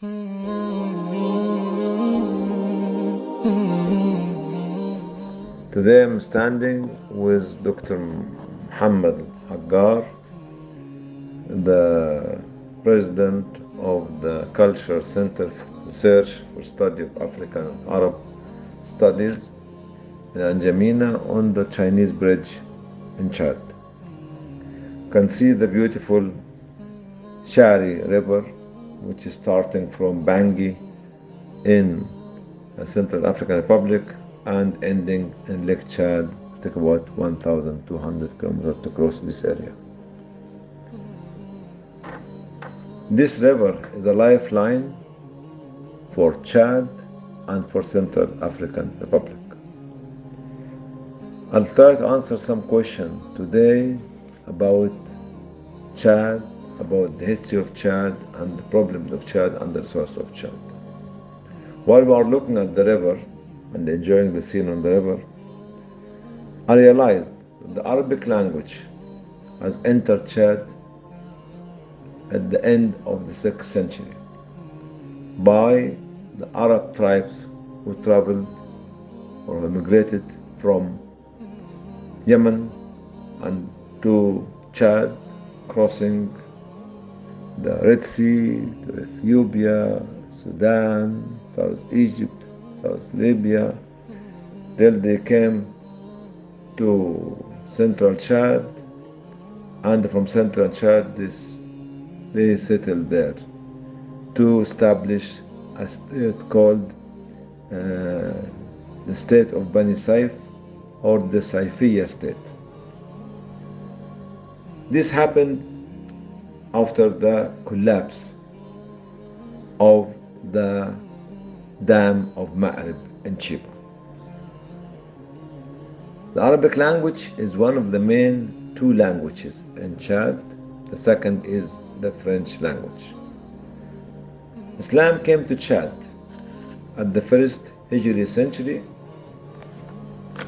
Today I'm standing with Dr. Muhammad Haggar, the president of the Culture Center for Research for Study of African and Arab Studies in N'Djamena on the Chinese Bridge in Chad. You can see the beautiful Shari River, which is starting from Bangui in the Central African Republic and ending in Lake Chad. Take about 1,200 kilometers to cross this area. This river is a lifeline for Chad and for Central African Republic. I'll try to answer some questions today about Chad, about the history of Chad and the problems of Chad and the resources of Chad. While we are looking at the river and enjoying the scene on the river, I realized that the Arabic language has entered Chad at the end of the 6th century by the Arab tribes who traveled or immigrated from Yemen and to Chad, crossing the Red Sea to Ethiopia, Sudan, South Egypt, South Libya. Then they came to central Chad, and from central Chad, this, they settled there to establish a state called uh, the state of Bani Saif or the Saifiya state. This happened after the collapse of the Dam of Ma'rib in Sheba. The Arabic language is one of the main two languages in Chad. The second is the French language. Islam came to Chad at the first Hijri century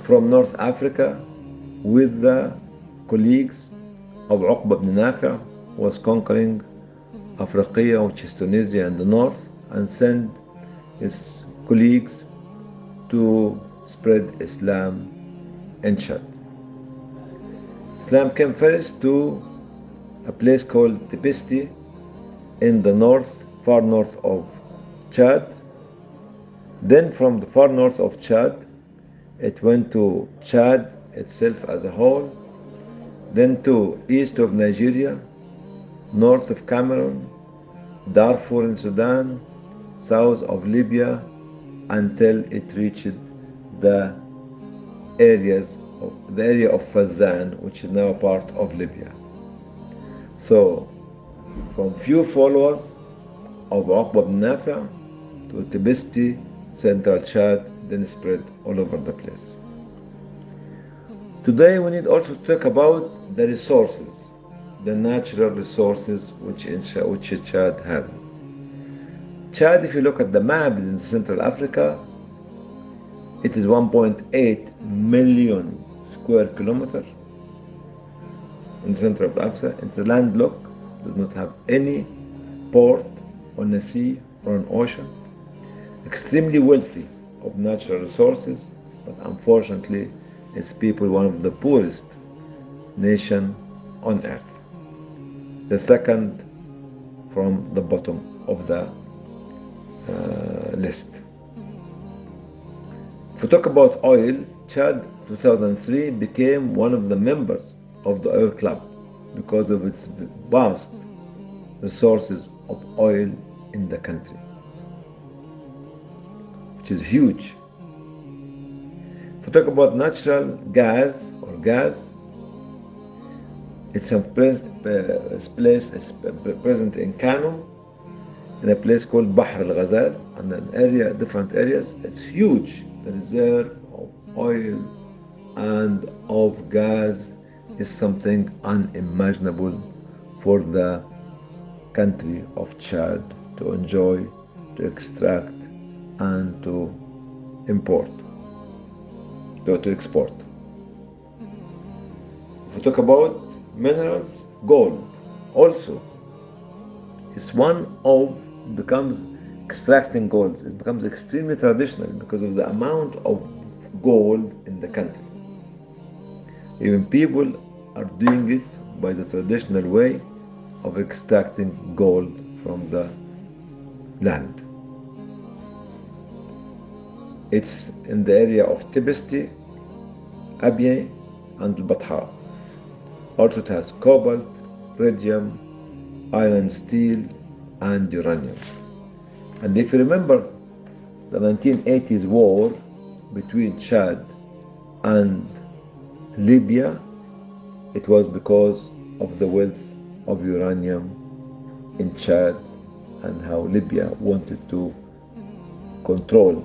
from North Africa with the colleagues of Uqba ibn Nafi' was conquering Afriqiya, which is Tunisia and the north, and sent his colleagues to spread Islam in Chad. Islam came first to a place called Tibesti in the north, far north of Chad. Then from the far north of Chad, it went to Chad itself as a whole, then to east of Nigeria, north of Cameroon, Darfur in Sudan, south of Libya, until it reached the areas of the area of Fazan, which is now a part of Libya. So, from few followers of Uqba ibn Nafi' to Tibesti, central Chad, then spread all over the place. Today we need also to talk about the resources, the natural resources which, in Ch- which Chad have. Chad, if you look at the map in Central Africa, it is 1.8 million square kilometer in the center of Africa. It's a landlocked, does not have any port on the sea or an ocean. Extremely wealthy of natural resources, but unfortunately, its people one of the poorest nation on earth. The second from the bottom of the uh, list. If we talk about oil, Chad 2003 became one of the members of the oil club because of its vast resources of oil in the country, which is huge. If we talk about natural gas or gas, it's a place, present in Kano, in a place called Bahr al Ghazal, and an area, different areas. It's huge. The reserve of oil and of gas is something unimaginable for the country of Chad to enjoy, to extract, and to import, to, to export. If we talk about minerals, gold also It's one of becomes extracting gold. It becomes extremely traditional because of the amount of gold in the country. Even people are doing it by the traditional way of extracting gold from the land. It's in the area of Tibesti, Abyei, and Batha. Also, it has cobalt, radium, iron, steel, and uranium. And if you remember the 1980s war between Chad and Libya, it was because of the wealth of uranium in Chad and how Libya wanted to control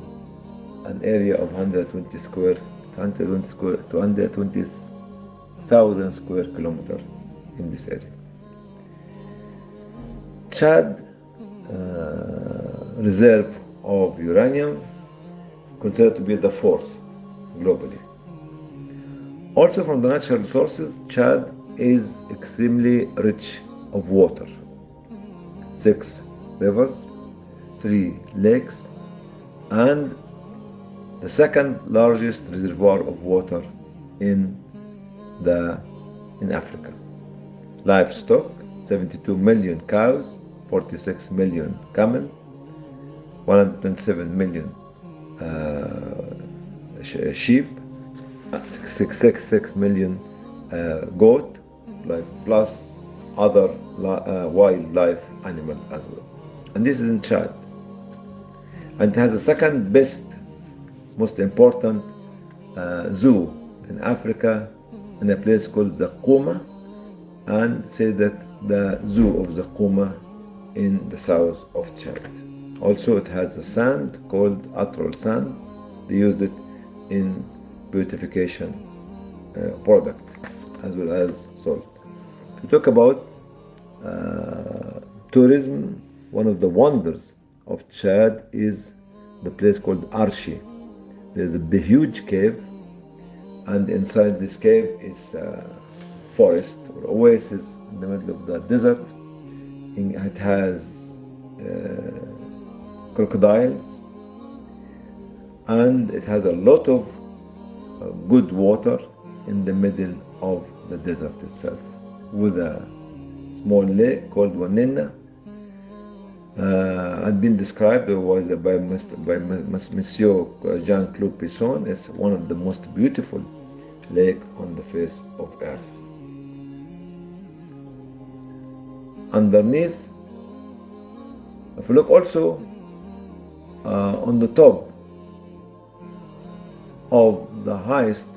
an area of 120 square 120 square 220,000 square kilometer in this area. Chad uh, reserve of uranium considered to be the fourth globally. Also from the natural resources, Chad is extremely rich of water. Six rivers, three lakes, and the second largest reservoir of water in the in Africa. Livestock, 72 million cows, 46 million camel, 127 million uh, sheep, 666 million uh, goat, like plus other uh, wildlife animals as well. And this is in Chad. And it has the second best, most important uh, zoo in Africa in a place called Zakouma and say that the zoo of Zakouma in the south of Chad. Also, it has a sand called Atrol sand. They used it in beautification uh, product as well as salt. To talk about uh, tourism, one of the wonders of Chad is the place called Archei. There's a huge cave, and inside this cave is a forest or oasis in the middle of the desert. It has uh, crocodiles, and it has a lot of uh, good water in the middle of the desert itself, with a small lake called Wanina. Uh, had been described was by, by Monsieur Jean-Claude Pisson as one of the most beautiful lake on the face of earth. Underneath, if you look also uh, on the top of the highest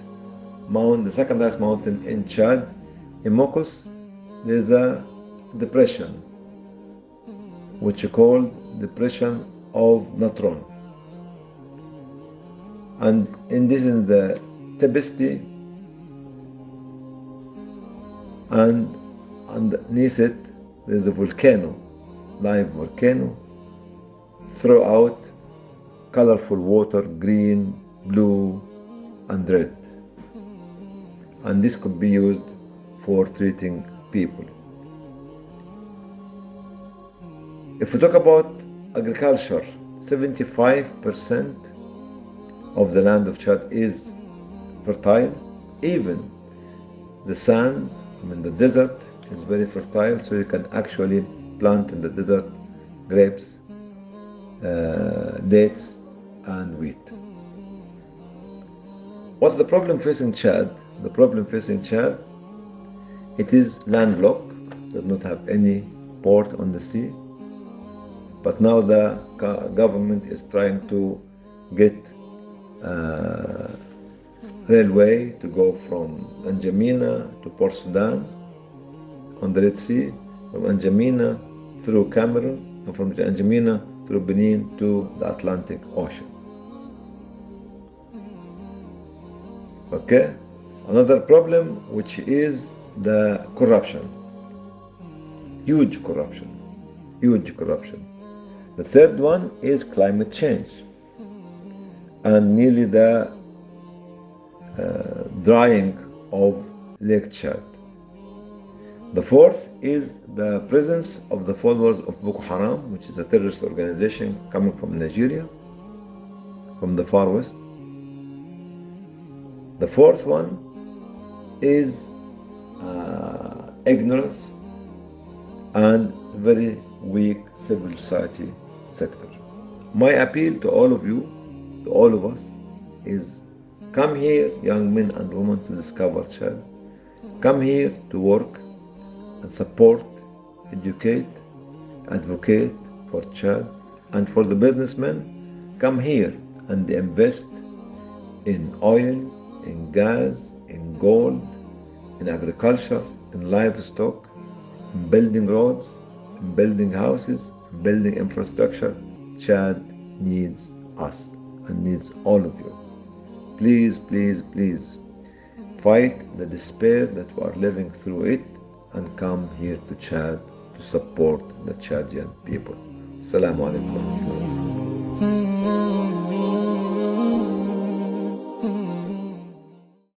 mountain, the second highest mountain in Chad, in Mokos, there's a depression which is called depression of Natron. And in this is the Tibesti and underneath it there's a volcano, live volcano, throughout colorful water, green, blue, and red. And this could be used for treating people. If we talk about agriculture, 75% of the land of Chad is fertile. Even the sand, I mean the desert, is very fertile, so you can actually plant in the desert grapes, uh, dates, and wheat. What's the problem facing Chad? The problem facing Chad, it is landlocked, does not have any port on the sea. But now the government is trying to get uh, railway to go from N'Djamena to Port Sudan on the Red Sea, from N'Djamena through Cameroon, and from N'Djamena through Benin to the Atlantic Ocean. Okay? Another problem which is the corruption. Huge corruption. Huge corruption. The third one is climate change and nearly the drying of Lake. The fourth is the presence of the followers of Boko Haram, which is a terrorist organization coming from Nigeria, from the far west. The fourth one is uh, ignorance and very weak civil society sector. My appeal to all of you, to all of us, is come here, young men and women, to discover Chad. Come here to work and support, educate, advocate for Chad. And for the businessmen, come here and invest in oil, in gas, in gold, in agriculture, in livestock, in building roads, in building houses, in building infrastructure. Chad needs us and needs all of you. Please, please, please fight the despair that we are living through it and come here to Chad to support the Chadian people. Assalamu alaikum.